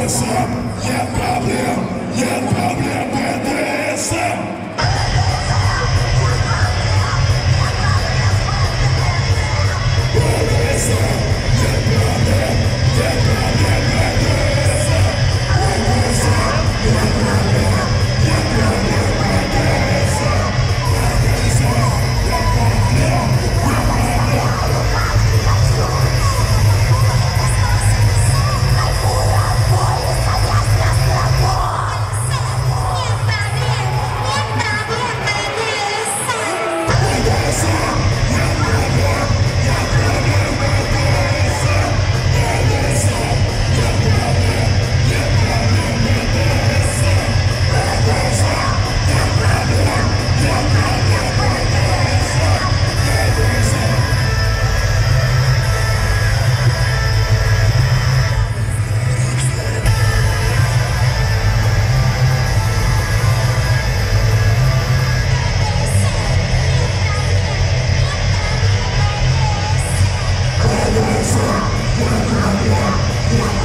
Yes, yeah, problem, yeah, problem, yeah, One, one, one, one.